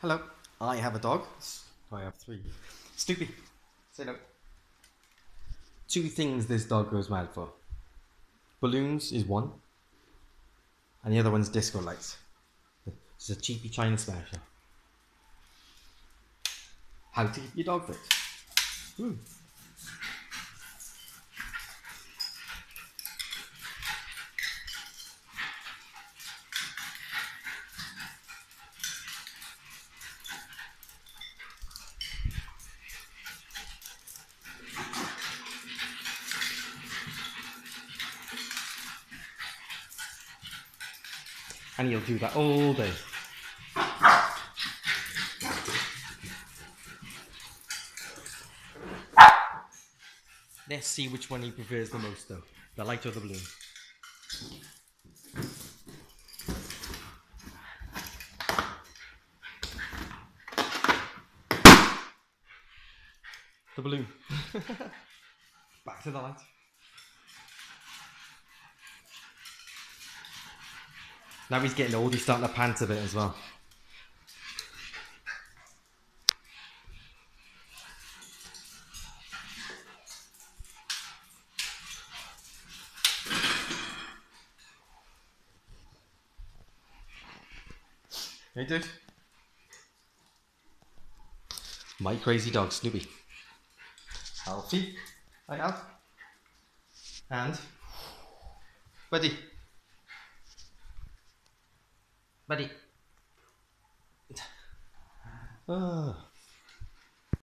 Hello, I have a dog. I have three. Snoopy, say no. Two things this dog goes mad for. Balloons is one, and the other one's disco lights. It's a cheapy China smasher. How to keep your dog fit? Hmm. And he'll do that all day. Let's see which one he prefers the most though. The light or the balloon. The balloon. Back to the light. Now he's getting old, he's starting to pant a bit as well. Hey dude. My crazy dog, Snoopy. Healthy, I have. And, buddy. Buddy. Ah.